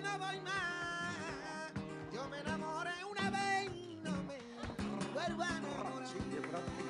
no doy más. Yo me enamoré una vez y no me vuelvo a enamorar.